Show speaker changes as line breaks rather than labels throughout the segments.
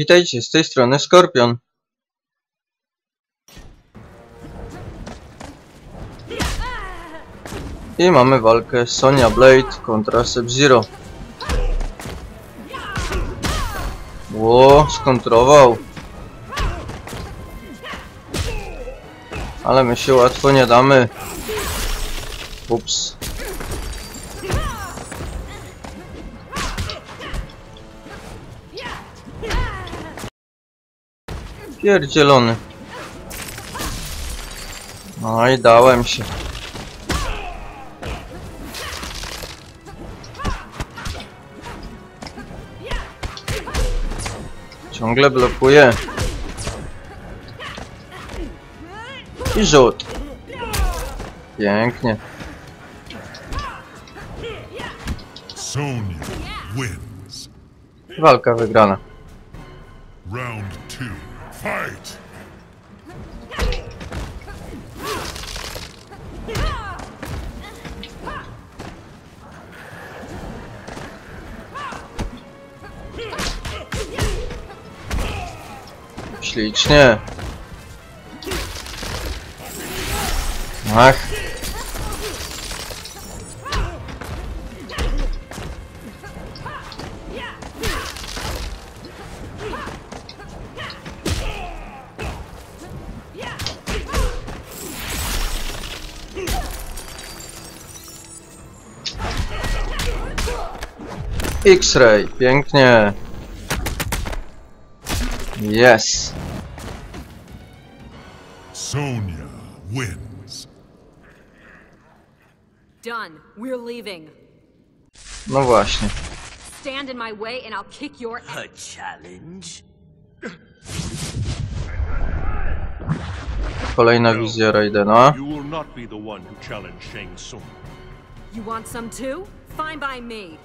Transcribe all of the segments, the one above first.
Witajcie, z tej strony Skorpion. I mamy walkę Sonya Blade kontra Sub-Zero. Ło, skontrował. Ale my się łatwo nie damy. Ups. Pierdzielony. No i dałem się. Ciągle blokuje. I rzut. Pięknie.
Sonya wins.
Walka wygrana.
Round two. Fight!
Отлично. Ах. X-ray, pięknie. Yes.
Sonya wins.
Done. We're leaving.
No właśnie.
Stand in my way and I'll kick your ass.
A challenge?
Kolejna wizja Raidena.
You will not be the one who challenged Shang Tsung.
You want some too? Fine by me.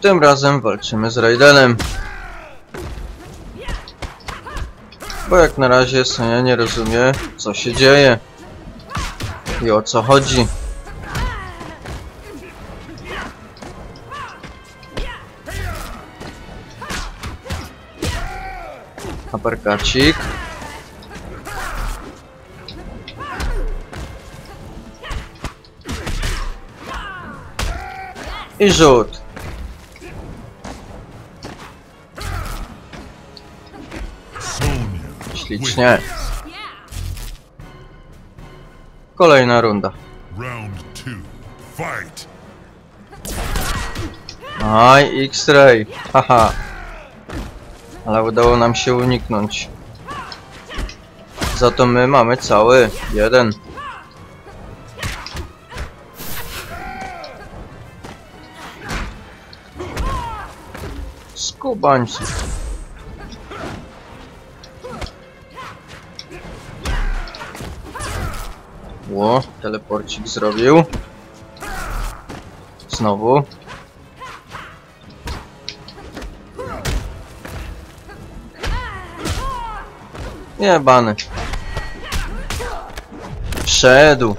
Tym razem walczymy z Raidenem. Bo jak na razie Sonia nie rozumie, co się dzieje. I o co chodzi. Aperkacik. I rzut. Ślicznie. Kolejna runda. Aj, X-Ray. Haha. Ale udało nam się uniknąć. Za to my mamy cały jeden. Skubańcy. Ło, teleporcik zrobił. Znowu. Jebany. Wszedł.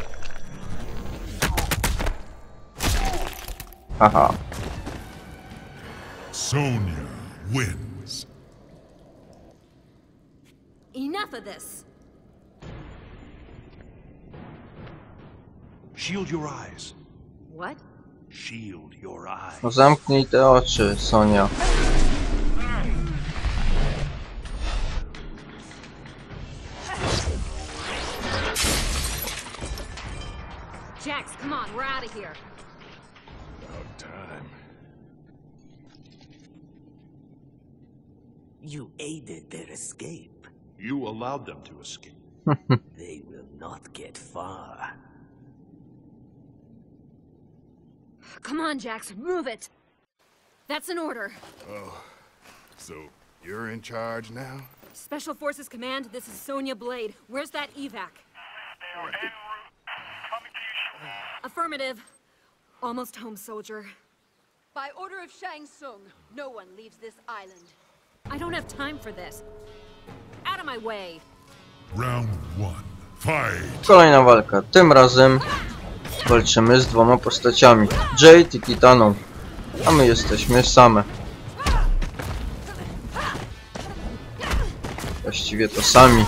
Haha.
Sonya wins.
Enough of this.
Shield your eyes.
What?
Shield your eyes.
Zamknij te oczy, Sonia.
You aided their escape.
You allowed them to escape.
They will not get far.
Come on, Jax, move it. That's an order.
Oh, so, you're in charge now?
Special Forces Command, this is Sonya Blade. Where's that evac? Affirmative. Almost home, soldier.
By order of Shang Tsung, no one leaves this island.
I don't have time for this. Out of my way.
Round one. Fight.
Kolejna walka. Tym razem walczymy z dwoma postaciami. Jade i Titaną. A my jesteśmy same. Właściwie to sami.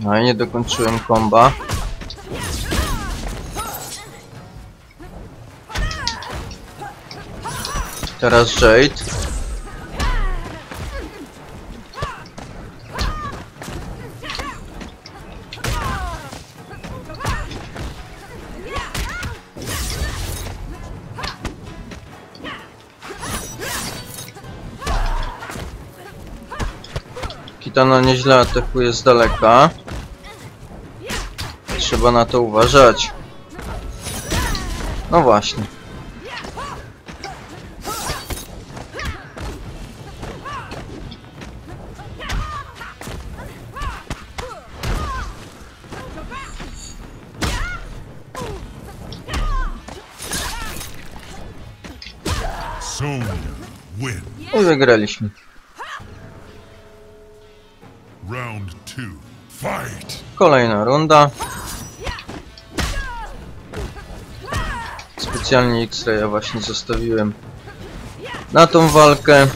No i nie dokończyłem komba. Teraz Jade. Kitana nieźle atakuje z daleka. Trzeba na to uważać. No właśnie.
Fight.
Kolejna runda. Specjalnie X-Raya właśnie zostawiłem na tą walkę.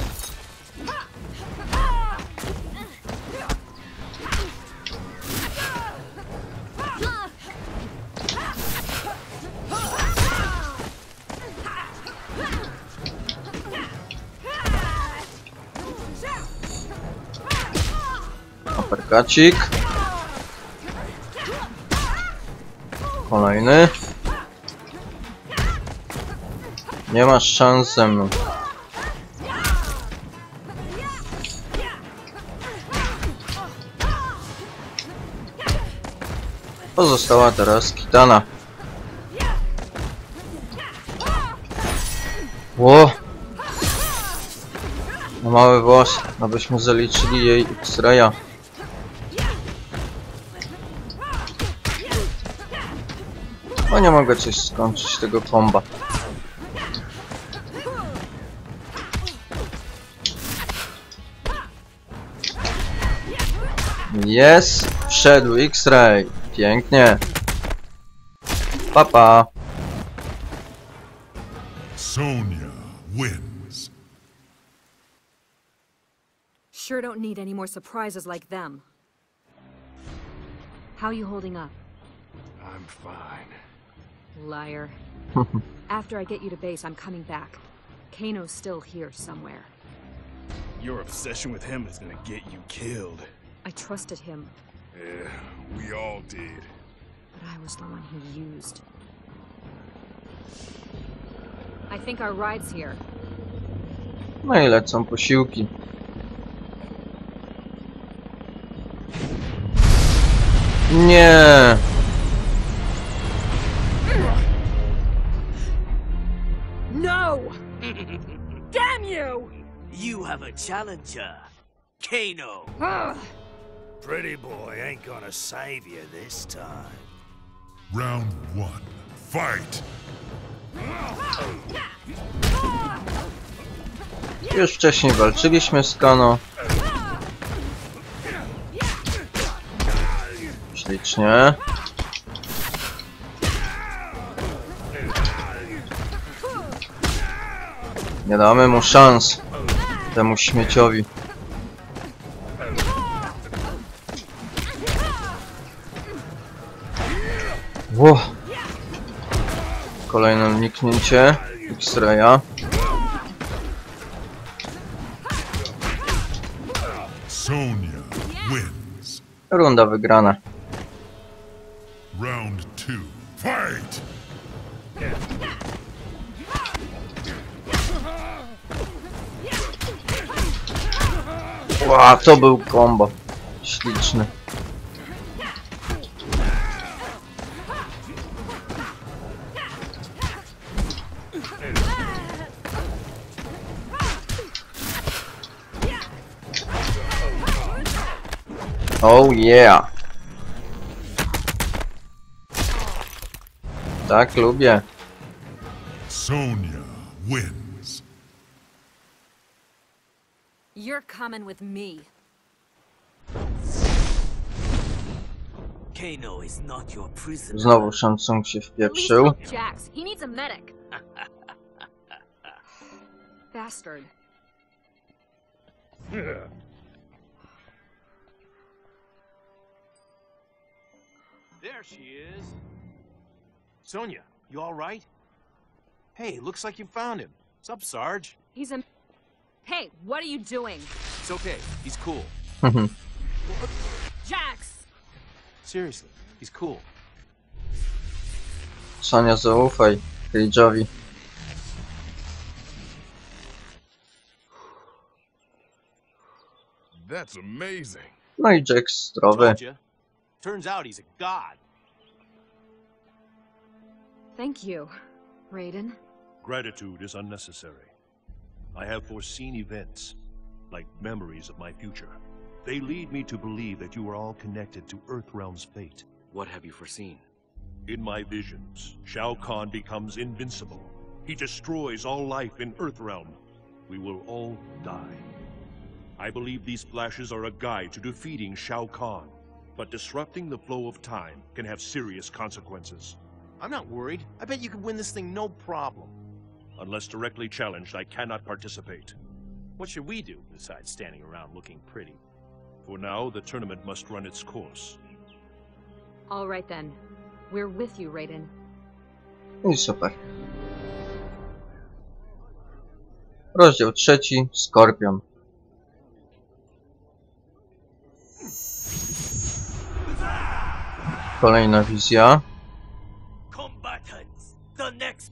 Aperkacik. Kolejny. Nie masz szans ze mną. Pozostała teraz Kitana. Ło! Na mały włos, abyśmy zaliczyli jej X-raya. No nie mogę coś skończyć tego komba. Jest! Wszedł X-Ray! Pięknie! Papa!
Sonya wins.
Sure don't need any more surprises like them. How you holding up?
I'm fine.
Liar. After I get you to base, I'm coming back. Kano's still here somewhere.
Your obsession with him is gonna get you killed.
I trusted him,
Yeah, we all did.
but I was the one he used. I think our ride's here.
No i lecą posiłki. Nie!
You
have a challenger. Kano.
Ugh.
Pretty boy ain't gonna save you this time.
Round one. Fight.
Już wcześniej walczyliśmy z Kano. Ślicznie. Nie damy mu szans. Temu śmieciowi. Ło. Kolejne uniknięcie X-Raya. Runda wygrana. Ła, to był kombo. Śliczny. Oh yeah. Tak, lubię.
Sonya wins.
You're coming with me.
Kano is not your prisoner.
Znowu Samsung się
At least
wpieprzył.
help Jax. He needs a medic. Bastard.
There she is. Sonia, you all right? Hey, looks like you found him. What's up, Sarge?
He's a. Hey, what are you doing?
It's okay. He's cool. Mm-hmm.
Jax!
Seriously, he's cool.
Sonia, zaufaj Cage'owi.
That's amazing.
No i Jack zdrowy.
Turns out he's a god.
Thank you, Raiden.
Gratitude is unnecessary. I have foreseen events, like memories of my future. They lead me to believe that you are all connected to Earthrealm's fate.
What have you foreseen?
In my visions, Shao Kahn becomes invincible. He destroys all life in Earthrealm. We will all die. I believe these flashes are a guide to defeating Shao Kahn. But disrupting the flow of time can have serious consequences.
I'm not worried. I bet you could win this thing no problem.
Unless directly challenged, I cannot participate.
What should we do besides standing around looking pretty?
For now, the tournament must run its course.
All right then. We're with you, Raiden.
No i super. Rozdział trzeci. Skorpion. Kolejna wizja.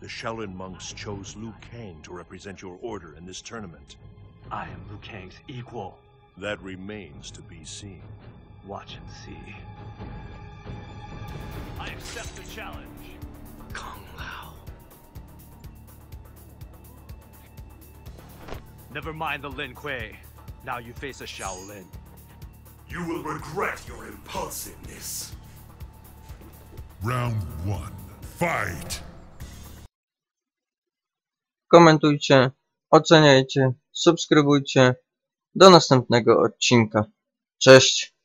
The Shaolin monks chose Liu Kang to represent your order in this tournament.
I am Liu Kang's equal.
That remains to be seen.
Watch and see.
I accept the challenge.
Kung Lao.
Never mind the Lin Kuei. Now you face a Shaolin.
You will regret your impulsiveness.
Round one. Fight.
Komentujcie, oceniajcie, subskrybujcie. Do następnego odcinka. Cześć!